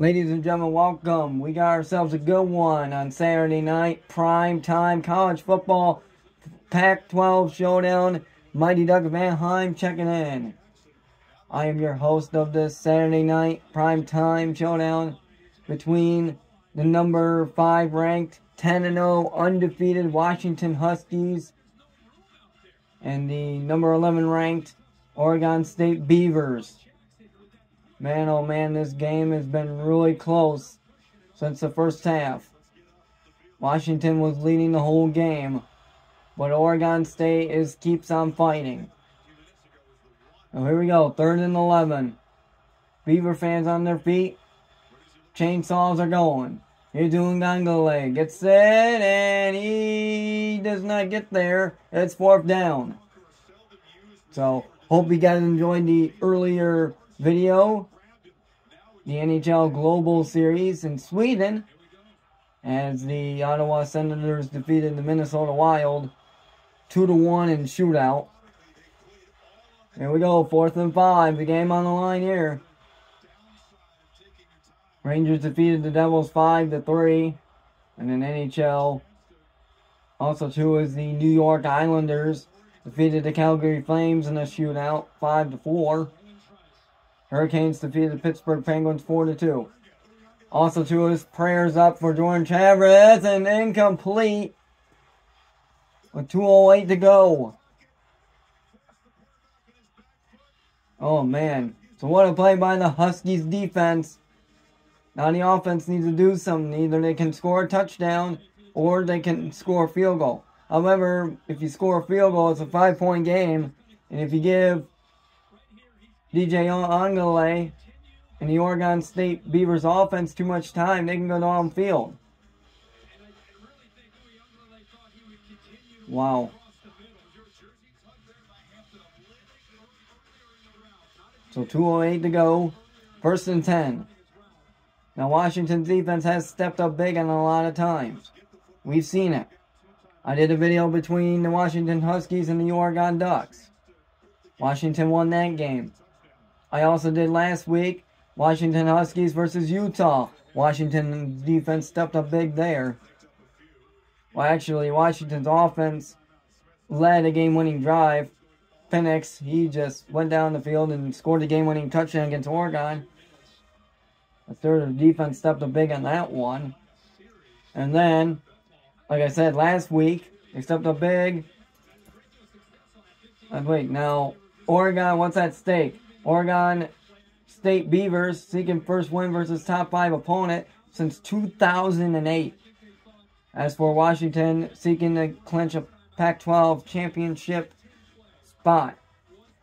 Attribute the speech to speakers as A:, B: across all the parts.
A: Ladies and gentlemen, welcome. We got ourselves a good one on Saturday night, prime time college football, Pac 12 showdown. Mighty Duck of Anaheim checking in. I am your host of this Saturday night prime time showdown between the number 5 ranked 10 0 undefeated Washington Huskies and the number 11 ranked Oregon State Beavers. Man, oh man, this game has been really close since the first half. Washington was leading the whole game, but Oregon State is keeps on fighting. Now here we go, third and 11. Beaver fans on their feet. Chainsaws are going. Here's Uiagalelei. Gets set, and he does not get there. It's fourth down. So, hope you guys enjoyed the earlier video, the NHL Global Series in Sweden, as the Ottawa Senators defeated the Minnesota Wild 2 to 1 in shootout. Here we go, fourth and five, the game on the line here. Rangers defeated the Devils 5 to 3. And in NHL, also two is the New York Islanders defeated the Calgary Flames in a shootout 5 to 4. Hurricanes defeated the Pittsburgh Penguins 4 to 2. Also to his prayers up for Jordan Travis and incomplete with 208 to go. Oh man. So what a play by the Huskies defense. Now the offense needs to do something. Either they can score a touchdown or they can score a field goal. However, if you score a field goal, it's a five point game. And if you give DJ Uiagalelei and the Oregon State Beavers offense too much time, they can go downfield. Wow. So 208 to go. First and 10. Now Washington's defense has stepped up big on a lot of times. We've seen it. I did a video between the Washington Huskies and the Oregon Ducks. Washington won that game. I also did last week Washington Huskies versus Utah. Washington defense stepped up big there. Well, actually, Washington's offense led a game-winning drive. Penix, he just went down the field and scored a game-winning touchdown against Oregon. The third defense stepped up big on that one. And then, like I said last week, they stepped up big. And wait, now, Oregon, what's at stake? Oregon State Beavers seeking first win versus top five opponent since 2008. As for Washington, seeking to clinch a Pac 12 championship spot.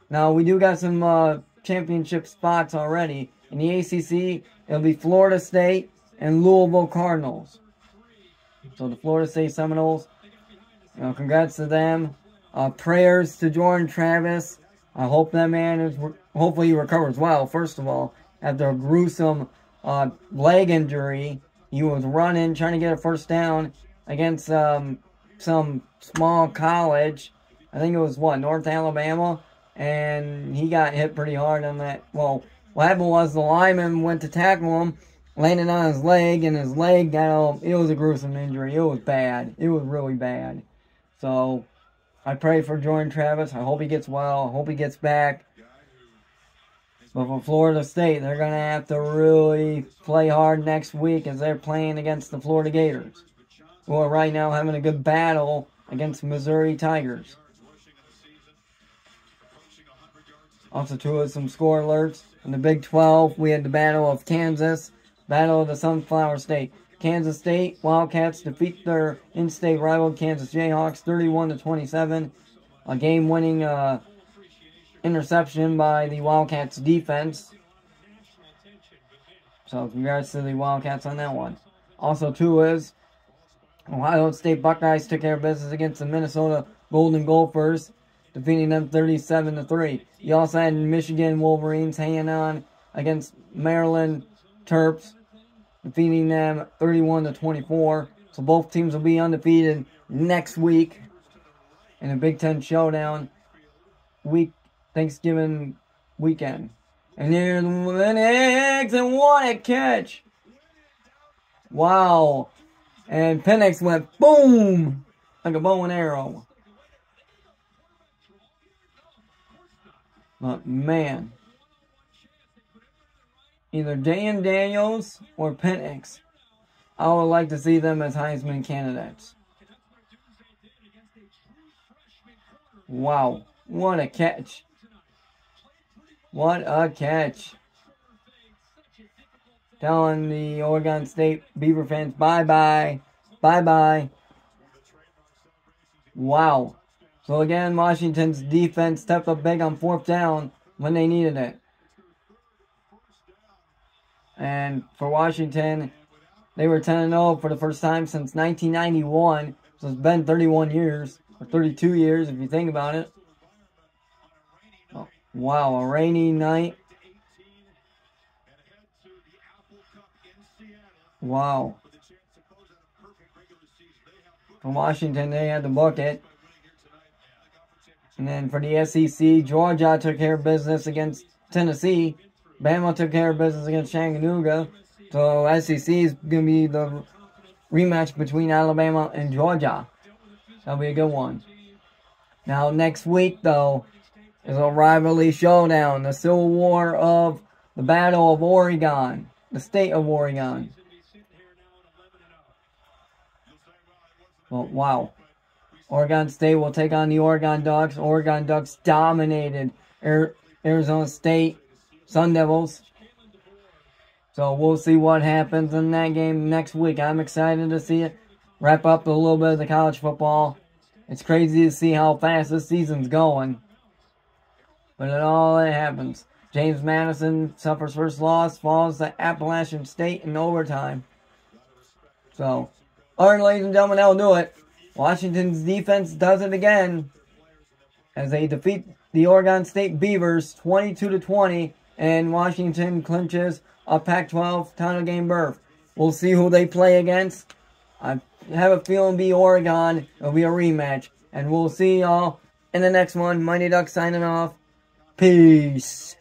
A: Now, we do got some uh, championship spots already. In the ACC, it'll be Florida State and Louisville Cardinals. So, the Florida State Seminoles, you know, congrats to them. Uh, prayers to Jordan Travis. I hope that man is, hopefully he recovers well, first of all, after a gruesome uh, leg injury. He was running, trying to get a first down against um, some small college. I think it was, what, North Alabama? And he got hit pretty hard on that. Well, what happened was the lineman went to tackle him, landed on his leg, and his leg got all, it was a gruesome injury. It was bad. It was really bad. So, I pray for Jordan Travis. I hope he gets well. I hope he gets back. But for Florida State, they're going to have to really play hard next week as they're playing against the Florida Gators, who are right now having a good battle against Missouri Tigers. Also, two of some score alerts. In the Big 12, we had the Battle of Kansas, Battle of the Sunflower State. Kansas State Wildcats defeat their in-state rival Kansas Jayhawks 31 to 27. A game-winning uh, interception by the Wildcats defense. So congrats to the Wildcats on that one. Also, two is Ohio State Buckeyes took care of business against the Minnesota Golden Gophers, defeating them 37 to 3. You also had Michigan Wolverines hanging on against Maryland Terps defeating them 31 to 24. So both teams will be undefeated next week in a Big Ten showdown week Thanksgiving weekend. And here's Penix, and what a catch! Wow. And Penix went boom! Like a bow and arrow. But man. Either Dan Daniels or Penix. I would like to see them as Heisman candidates. Wow. What a catch. What a catch. Telling the Oregon State Beaver fans bye bye. Bye bye. Wow. So again, Washington's defense stepped up big on fourth down when they needed it. And for Washington, they were 10 0 for the first time since 1991. So it's been 31 years, or 32 years if you think about it. Oh, wow, a rainy night. Wow. For Washington, they had the book it. And then for the SEC, Georgia took care of business against Tennessee. Bama took care of business against Chattanooga. So SEC is going to be the rematch between Alabama and Georgia. That'll be a good one. Now, next week, though, is a rivalry showdown. The Civil War of the Battle of Oregon. The state of Oregon. Well, wow. Oregon State will take on the Oregon Ducks. Oregon Ducks dominated Arizona State Sun Devils. So we'll see what happens in that game next week. I'm excited to see it. Wrap up a little bit of the college football. It's crazy to see how fast this season's going. But it all it happens. James Madison suffers first loss, falls to Appalachian State in overtime. So, alright, ladies and gentlemen, that'll do it. Washington's defense does it again as they defeat the Oregon State Beavers 22 to 20, and Washington clinches a Pac-12 title game berth. We'll see who they play against. I have a feeling be Oregon. It'll be a rematch, and we'll see y'all in the next one. Mighty Duck signing off. Peace.